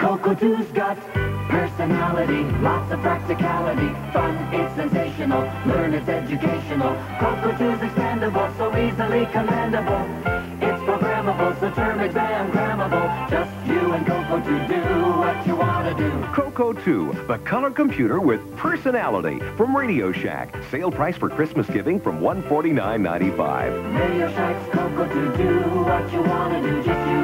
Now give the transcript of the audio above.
Coco 2's got personality, lots of practicality, fun, it's sensational, learn it's educational. Coco 2's expandable, so easily commandable. It's programmable, so term exam grammable. Just you and Coco 2 do what you want to do. Coco 2, the color computer with personality from Radio Shack. Sale price for Christmas giving from $149.95. Radio Shack's Coco 2 do what you want to do. Just you